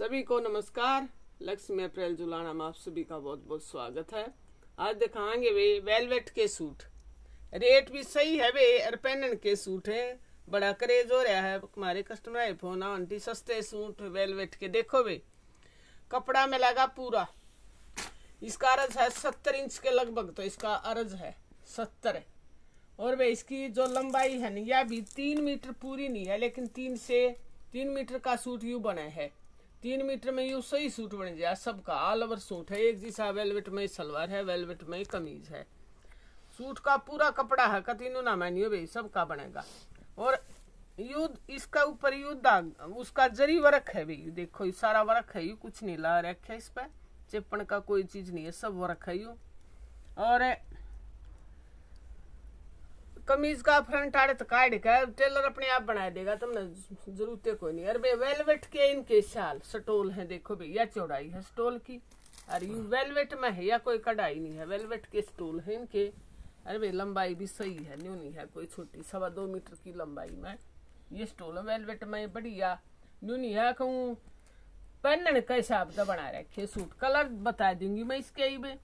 सभी को नमस्कार। लक्ष्मी अप्रैल जुलाना में आप सभी का बहुत बहुत स्वागत है। आज दिखाएँगे वे वेलवेट के सूट। रेट भी सही है वे, और पहनन के सूट है। बड़ा क्रेज हो रहा है हमारे कस्टमर है फ़ोन आंटी, सस्ते सूट, वेलवेट के। देखो वे, कपड़ा में लगा पूरा। इसका अर्ज़ है सत्तर इंच के लगभग तो इसका अर्ज़ है सत्तर। और वे, इसकी जो लंबाई है ना, यह भी तीन मीटर पूरी नहीं है, लेकिन तीन से, तीन मीटर का सूट यू बने है। तीन मीटर में यू सही सूट बन जाए, सबका ऑल ओवर सूट है। एक जैसा वेलवेट में सलवार है वेलवेट में कमीज है। सूट का पूरा कपड़ा है कतीनू ना मानियो भाई, सबका बनेगा। और युद्ध, इसका ऊपर युद्ध उसका जरी वर्क है भाई, देखो, ये सारा वर्क है, यू कुछ नहीं ला रखा इस पर चिपन का कोई चीज़ नहीं है, सब वर्क है यू। और कमीज का फ्रंट आड़े तो काट के टेलर अपने आप बना देगा, तुमने ज़रूरत कोई नहीं। अरे वेलवेट के इनके शाल, स्टोल है, देखो भैया चौड़ाई है स्टोल की? अरे वेलवेट में है या कोई कढ़ाई नहीं है? वेलवेट के स्टोल है इनके। अरे भाई, लंबाई भी सही है, न्यू नहीं है कोई छोटी, सवा दो मीटर की लंबाई में। ये स्टोल वेलवेट में बढ़िया। न्यू नहीं है, कहूँ, पहनने का हिसाब से बना रखे सूट। कलर बता दूँगी मैं इसके ही में।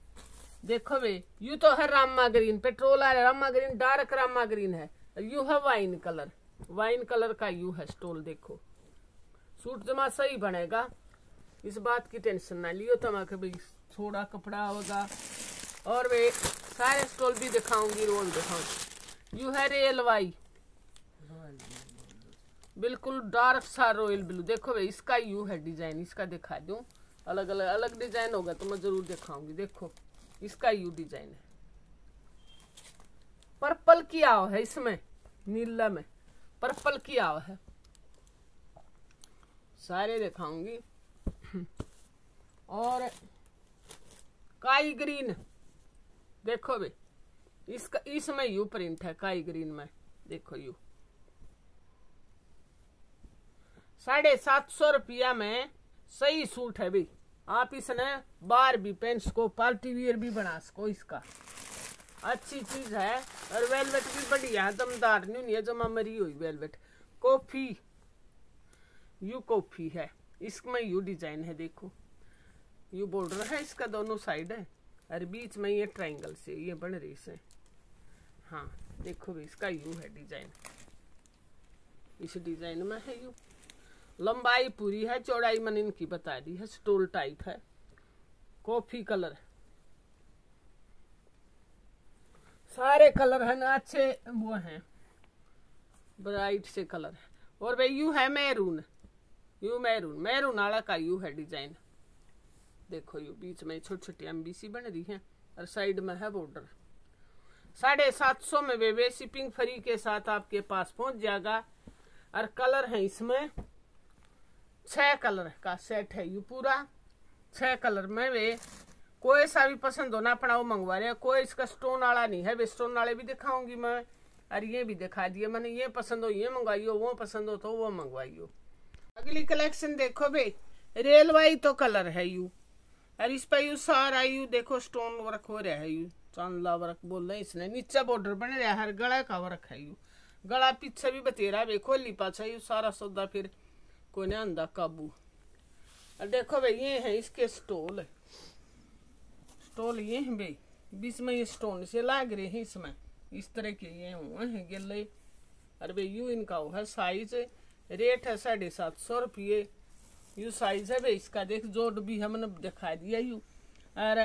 देखो वे यू तो है रामा ग्रीन, पेट्रोल आ रहा Rama green, dark Rama green है, यू है वाइन कलर। वाइन कलर का यू है स्टोल, देखो। सूट जमा सही बनेगा, इस बात की टेंशन ना लियो तमा, के भाई थोड़ा कपड़ा होगा। और वे सारे स्टोल भी दिखाऊँगी, रोल दिखाऊँगी। यू है रेल वाई। बिल्कुल डार्क सा रॉयल ब्लू देखो भाई, इसका यू है डिज़ाइन, इसका दिखा दूँ। अलग अलग अलग डिज़ाइन होगा तो मैं ज़रूर दिखाऊँगी, देखो। इसका यू डिज़ाइन है। पर्पल की आव है इसमें, नीला में। पर्पल की आव है। सारे दिखाऊँगी। और काई ग्रीन, देखो बे इसका, इसमें यू प्रिंट है, काई ग्रीन में। देखो यू। साढ़े सात सौ रुपया में सही सूट है भाई आप इसने बार भी पहन सको पार्टी वियर भी बना सको इसका। अच्छी चीज़ है, और वेलवेट भी बढ़िया है, दमदार नहीं है, जमा मरी हुई वेलवेट। कॉफ़ी, यू कॉफ़ी है। इसमें यू डिज़ाइन है, देखो। यू बॉर्डर है, इसका दोनों साइड है, और बीच में ये ट्रायंगल से, ये बन रही से। हाँ देखो भी, इसका यू है डिज़ाइन। इस डिज़ाइन में है यू। लंबाई पूरी है, चौड़ाई मैंने इनकी बता दी है, स्टोल टाइप है, कॉफ़ी कलर सारे कलर है ना अच्छे वो हैं, ब्राइट से कलर है। और भाई, यू है मैरून, यू मैरून मैरून आला का यू है डिज़ाइन। देखो यू, बीच में छोटी छोटी एमबीसी बन रही है, और साइड में है बॉर्डर साढ़े सात सौ में वे वे शिपिंग फ्री के साथ आपके पास पहुँच जाएगा, और कलर है इसमें छह कलर का सेट है यू पूरा। छह कलर में वे कोई सा भी पसंद हो ना, अपना वो मंगवा रहे कोई इसका स्टोन वाला नहीं है वे स्टोन वाले भी दिखाऊँगी मैं। और ये भी दिखा दिए मैंने, ये पसंद हो, ये मंगवाइयो, वो पसंद हो तो वो मंगवाइयो। अगली कलेक्शन देखो बे रेलवाई तो कलर है यू। और इस पर यू सारा यू देखो स्टोन वर्क हो रहा है यू। चांदला वर्क बोल रहे इसने, नीचे बॉर्डर बन रहा है गला का वर्क है यू। गला पीछे भी बतेरा बे खोली पाछा यू, सारा सौदा फिर कोई नहीं आंदा काबू। और देखो भाई, ये है इसके स्टोल। स्टोल ये है भाई बीच में ये स्टोन से लाग रहे हैं इसमें। इस तरह के ये हुए हैं गिले। और भाई, यू इनका वो है साइज़ रेट है साढ़े सात सौ रुपये। यू साइज़ है भाई, इसका देख, जोड़ भी हमने दिखा दिया यू। और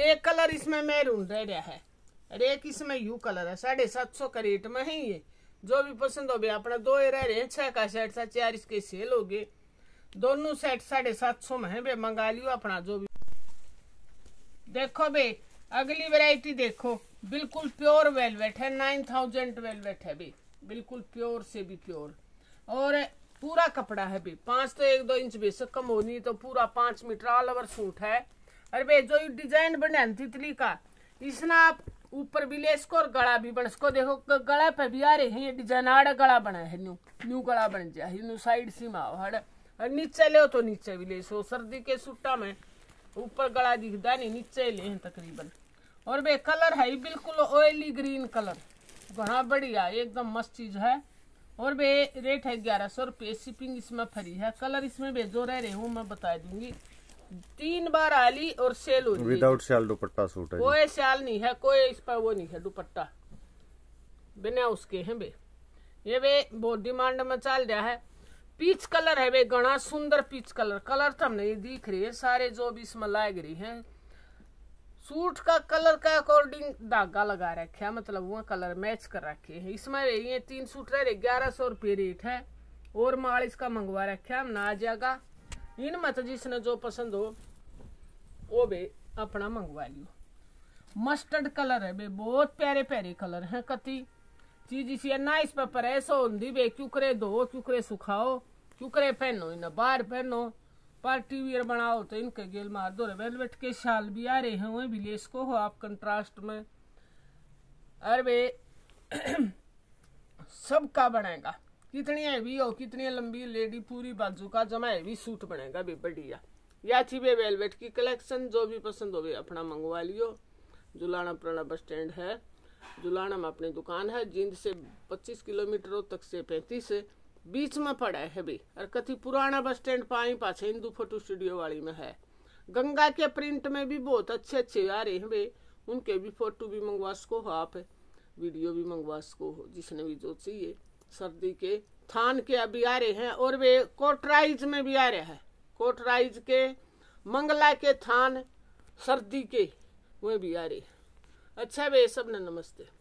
एक कलर इसमें मैरून रह रहा है। और एक इसमें यू कलर है। साढ़े सात सौ का रेट में है ये। जो भी पसंद हो गया अपना दो रह रहे हैं, छह का सेट था चार इसके सेल हो गए। दोनों सेट साढ़े सात सौ में है बे मंगा लियो अपना जो भी। देखो बे अगली वैरायटी देखो। बिल्कुल प्योर वेलवेट है नाइन थाउज़ेंड वेलवेट है बे बिल्कुल प्योर से भी प्योर और पूरा कपड़ा है बे पाँच तो एक दो इंच बेशक कम होनी तो पूरा पाँच मीटर ऑल ओवर सूट है। अरे बे जो डिज़ाइन बने तितली का, इसना आप ऊपर भी लेस को और गला भी बन, इसको देखो गला पे भी आ रहे हैं, ये डिज़ाइन, आड़ा गला बना है, न्यू न्यू गला बन जाए न्यू साइड सीमा हड़ और नीचे ले तो नीचे भी ले सो, सर्दी के सुट्टा में ऊपर गला दिखता नहीं, नीचे ले तकरीबन। और बे, कलर है बिल्कुल ऑयली ग्रीन कलर। घना बढ़िया, एकदम मस्त चीज़ है। और वे रेट है ग्यारह सौ रुपये शिपिंग इसमें फ्री है। कलर इसमें भेजो, रह रही हूँ, मैं बता दूँगी। तीन बार आली और सेल हो विदाउट शाल दुपट्टा सूट है कोई शाल नहीं है कोई इस पर वो नहीं है दुपट्टा। बिना उसके हैं बे। ये वे बहुत डिमांड में चल रहा है। पीच कलर है वे घना सुंदर पीच कलर कलर तो हमने दिख रही है सारे जो भी इसमें लाग रही है। सूट का कलर का अकॉर्डिंग धागा लगा रखे है मतलब वो कलर मैच कर रखे हैं। इसमें ये तीन सूट रह रहे ग्यारह सौ रुपये रेट है। और माल इसका मंगवा रखे है हम ना आ जाएगा। इन मत जिसने जो पसंद हो, वो भी अपना मंगवा लियो। मस्टर्ड कलर है बे, बहुत प्यारे प्यारे कलर हैं कति। चीज़ इसी ना इस पर प्रेस हो बे क्यों करे धो क्यों करे सुखाओ क्यों करे पहनो, इन्हें बाहर पहनो। पार्टी वियर बनाओ तो इनके गेल मार दो वेलवेट के शाल भी आ रहे हैं, वही लेस को हो आप कंट्रास्ट में। अरे सबका बनेगा। कितनी हैवी हो कितनी लंबी लेडी पूरी बाजू का जमा हैवी सूट बनेगा भी बढ़िया। या थी वे वेलवेट की कलेक्शन, जो भी पसंद हो अपना मंगवा लियो। जुलाना पुराना बस स्टैंड है। जुलाना में अपनी दुकान है, जिंद से 25 किलोमीटर तक से 35 से बीच में पड़ा है भी और कथी पुराना बस स्टैंड पाई पाछे हिंदू फ़ोटो स्टूडियो वाली में है। गंगा के प्रिंट में भी बहुत अच्छे अच्छे आ रहे हैं वे उनके भी फ़ोटो भी मंगवा सको हो आप। वीडियो भी मंगवा सको हो, जिसने भी जो चाहिए। सर्दी के थान के अभी आ रहे हैं और वे कोटराइज में भी आ रहे हैं। कोटराइज के, मंगला के थान, सर्दी के, वे भी आ रहे हैं। अच्छा वे सबने नमस्ते।